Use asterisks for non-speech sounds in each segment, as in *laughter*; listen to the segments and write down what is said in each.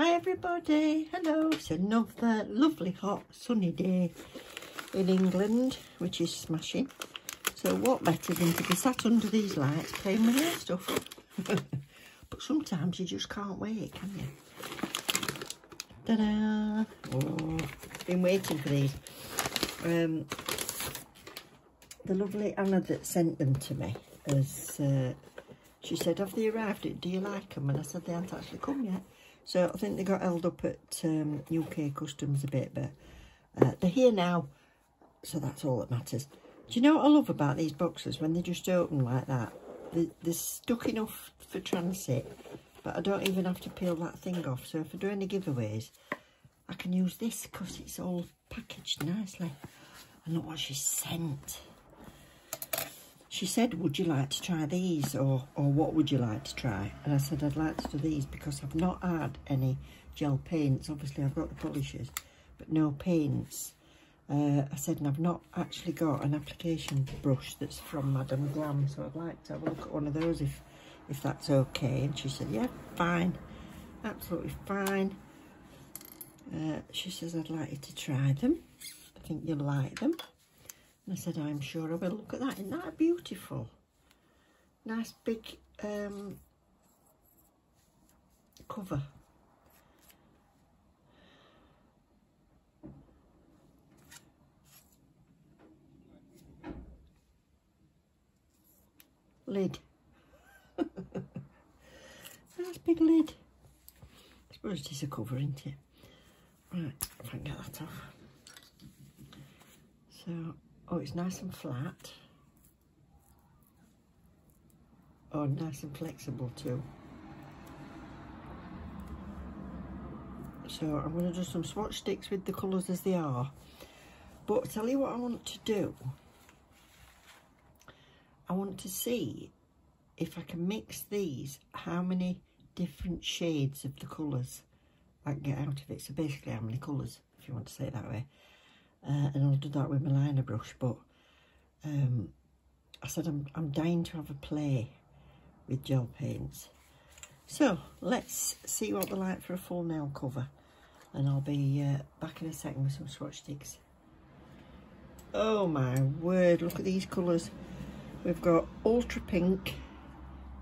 Hi everybody, hello. It's another lovely hot sunny day in England, which is smashing. So what better than to be sat under these lights playing with hair stuff. *laughs* but sometimes you just can't wait, can you? Ta-da! Oh, been waiting for these. Um, the lovely Anna that sent them to me has, uh, she said, have they arrived? Do you like them? And I said, they haven't actually come yet. So I think they got held up at um, UK Customs a bit, but uh, they're here now. So that's all that matters. Do you know what I love about these boxes? When they just open like that, they, they're stuck enough for transit, but I don't even have to peel that thing off. So if I do any giveaways, I can use this because it's all packaged nicely. And look what she sent. She said, would you like to try these or, or what would you like to try? And I said, I'd like to do these because I've not had any gel paints. Obviously, I've got the polishes, but no paints. Uh, I said, and I've not actually got an application brush that's from Madam Glam, so I'd like to have a look at one of those if, if that's okay. And she said, yeah, fine, absolutely fine. Uh, she says, I'd like you to try them. I think you'll like them. I said, I'm sure I will. Look at that. Isn't that beautiful? Nice big um, cover. Lid. *laughs* nice big lid. I suppose it's a cover, isn't it? Right, I can't get that off. So Oh, it's nice and flat. Oh, nice and flexible too. So I'm going to do some swatch sticks with the colours as they are. But I'll tell you what I want to do. I want to see if I can mix these, how many different shades of the colours I can get out of it. So basically how many colours, if you want to say it that way uh, and I'll do that with my liner brush but um, I said I'm, I'm dying to have a play with gel paints. So let's see what they're like for a full nail cover. And I'll be uh, back in a second with some swatch sticks oh my word look at these colours. We've got ultra pink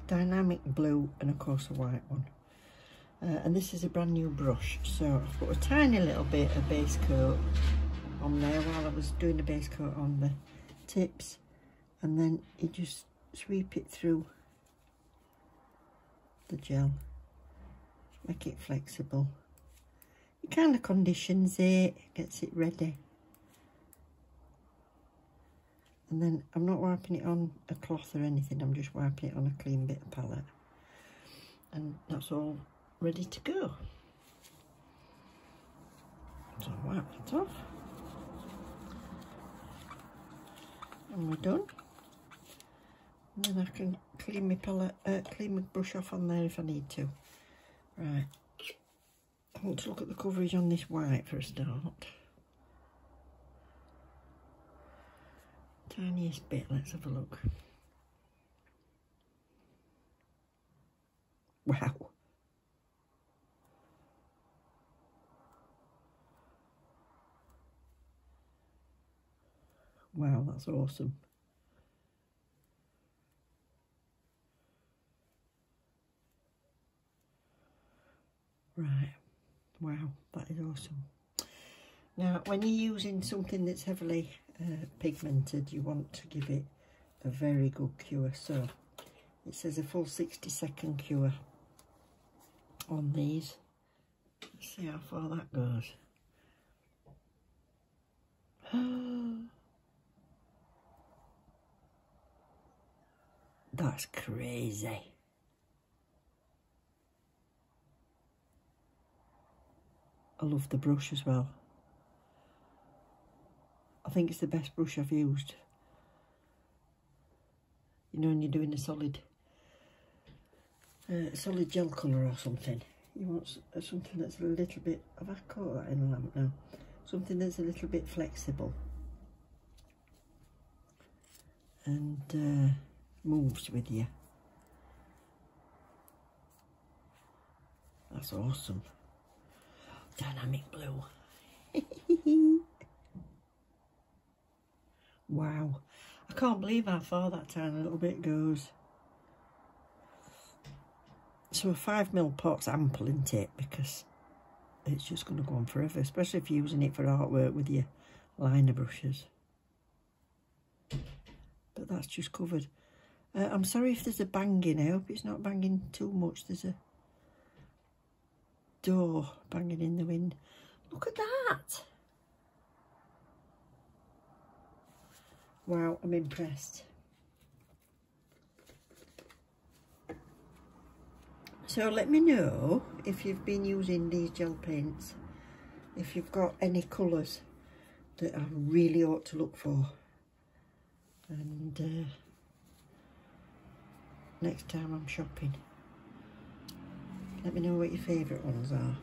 dynamic blue and of course a white one. Uh, and this is a brand new brush so I've got a tiny little bit of base coat on there while I was doing the base coat on the tips. And then you just sweep it through the gel. Make it flexible. It kind of conditions it gets it ready. And then I'm not wiping it on a cloth or anything I'm just wiping it on a clean bit of palette. And that's all ready to go. So wipe it off and we're done. And then I can clean my palette, uh, clean my brush off on there if I need to. Right. I want to look at the coverage on this white for a start. Tiniest bit, let's have a look. Wow. Wow, that's awesome. Right, wow, that is awesome. Now, when you're using something that's heavily uh, pigmented, you want to give it a very good cure. So, it says a full 60 second cure on these. Let's see how far that goes. *gasps* That's crazy. I love the brush as well. I think it's the best brush I've used. You know when you're doing a solid uh, solid gel colour or something. You want uh, something that's a little bit, have I caught that in a lamp now? Something that's a little bit flexible. And uh, moves with you. That's awesome. dynamic blue. *laughs* wow. I can't believe how far that tiny little bit goes. So a 5mm pot's ample, isn't it? Because it's just going to go on forever, especially if you're using it for artwork with your liner brushes. But that's just covered. Uh, I'm sorry if there's a banging. I hope it's not banging too much. There's a door banging in the wind. Look at that. Wow, I'm impressed. So let me know if you've been using these gel paints, if you've got any colours that I really ought to look for. And uh, next time I'm shopping. Let me know what your favourite ones are.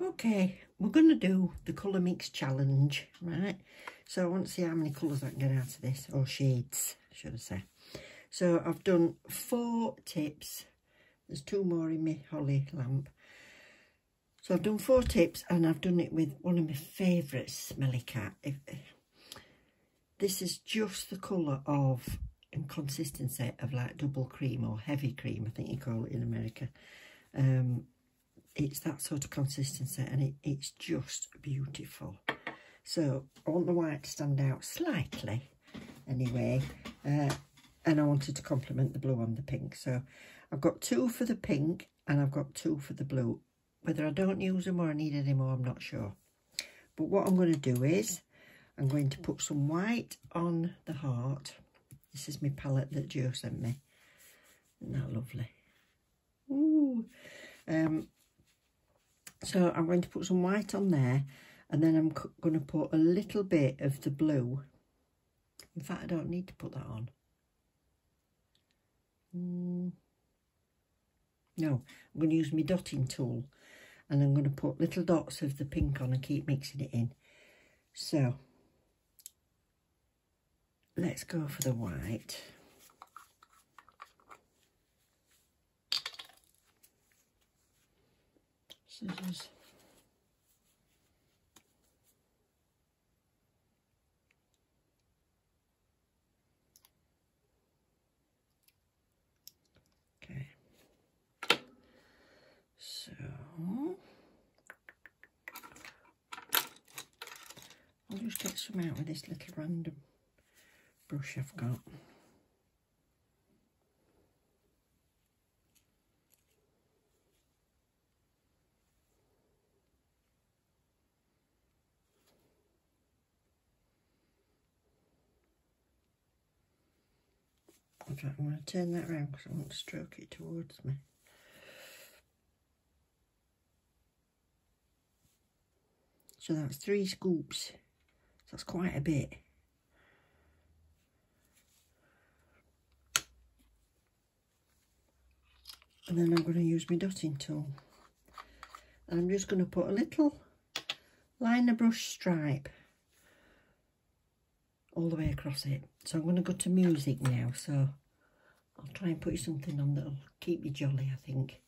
Okay, we're going to do the colour mix challenge, right? So I want to see how many colours I can get out of this, or shades, should I say. So I've done four tips there's two more in my holly lamp. So I've done four tips and I've done it with one of my favourite smelly cat. If, this is just the colour of and consistency of like double cream or heavy cream, I think you call it in America. Um, it's that sort of consistency and it, it's just beautiful. So I want the white to stand out slightly anyway. Uh, and I wanted to complement the blue on the pink. So I've got two for the pink and I've got two for the blue. Whether I don't use them or I need any more, I'm not sure. But what I'm going to do is I'm going to put some white on the heart. This is my palette that Joe sent me. Isn't that lovely? Ooh. Um, so I'm going to put some white on there and then I'm going to put a little bit of the blue. In fact, I don't need to put that on. Mm. No, I'm going to use my dotting tool and I'm going to put little dots of the pink on and keep mixing it in. So, let's go for the white. Scissors. I'll just get some out with this little random brush I've got. I'm going to turn that around because I want to stroke it towards me. So that's three scoops. So that's quite a bit. And then I'm going to use my dotting tool. I'm just going to put a little liner brush stripe all the way across it. So I'm going to go to music now. So I'll try and put you something on that'll keep you jolly, I think.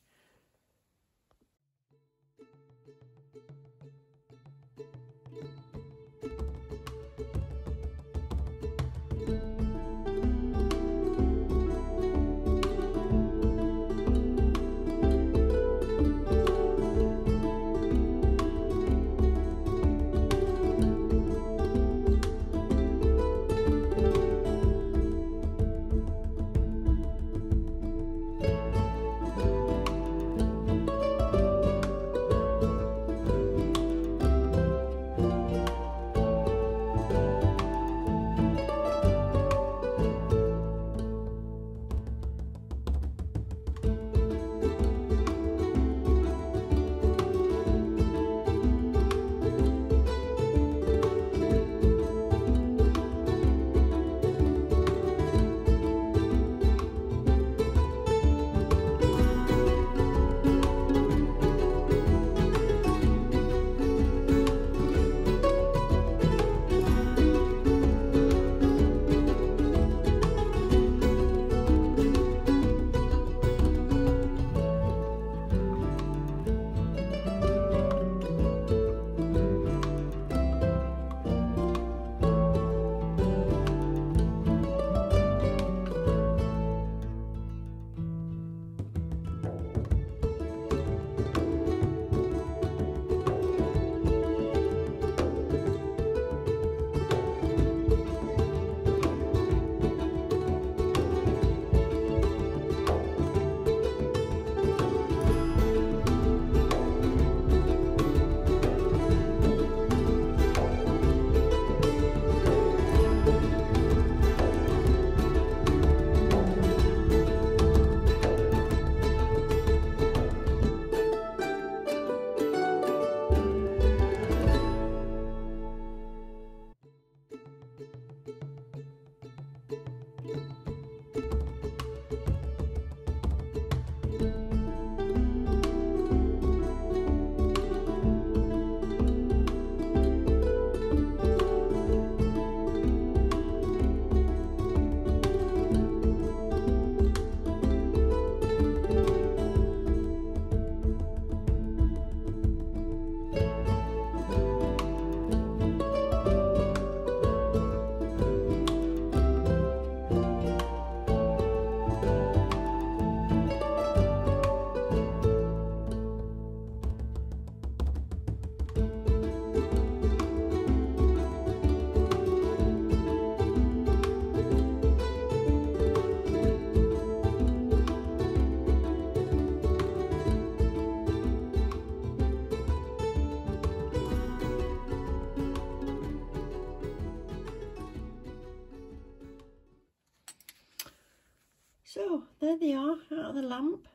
Out of the lamp.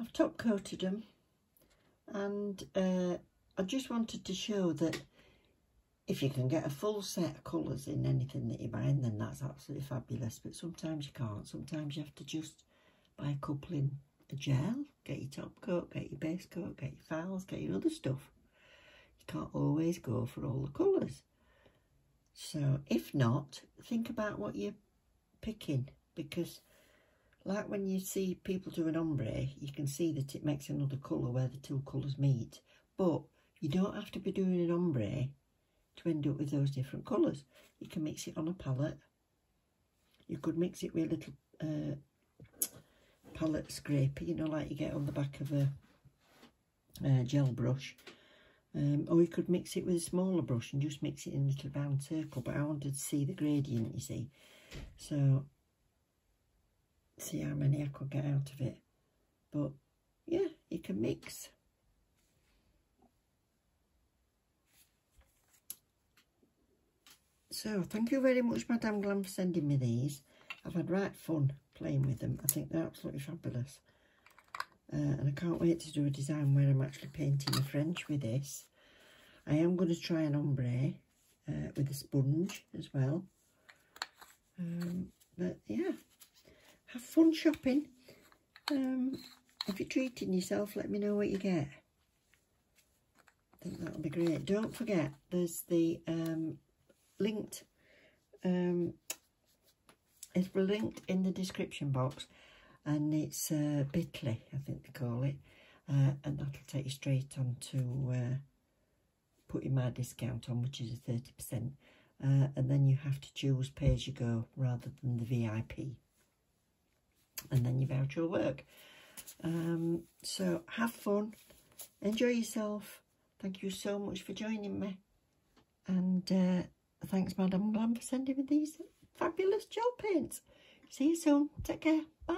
I've top coated them. And uh, I just wanted to show that if you can get a full set of colours in anything that you're buying, then that's absolutely fabulous. But sometimes you can't. Sometimes you have to just buy a couple in a gel, get your top coat, get your base coat, get your files, get your other stuff. You can't always go for all the colours. So if not, think about what you're picking because like when you see people do an ombre, you can see that it makes another colour where the two colours meet. But you don't have to be doing an ombre to end up with those different colours. You can mix it on a palette. You could mix it with a little uh, palette scraper, you know, like you get on the back of a, a gel brush. Um, or you could mix it with a smaller brush and just mix it in a little round circle. But I wanted to see the gradient, you see. So, see how many I could get out of it. But, yeah, you can mix. So, thank you very much, Madam Glam, for sending me these. I've had right fun playing with them. I think they're absolutely fabulous. Uh, and I can't wait to do a design where I'm actually painting a French with this. I am going to try an ombre uh, with a sponge as well. Um, but yeah, have fun shopping. Um, if you're treating yourself, let me know what you get. I think that'll be great. Don't forget, there's the um, linked, um, it's linked in the description box and it's uh, Bitly, I think they call it. Uh, and that'll take you straight on to uh, putting my discount on, which is a 30%. Uh, and then you have to choose pay-as-you-go rather than the VIP. And then your voucher your work. Um, so have fun, enjoy yourself. Thank you so much for joining me. And uh, thanks, Madam Glam, for sending me these fabulous gel paints. See you soon. Take care. Bye.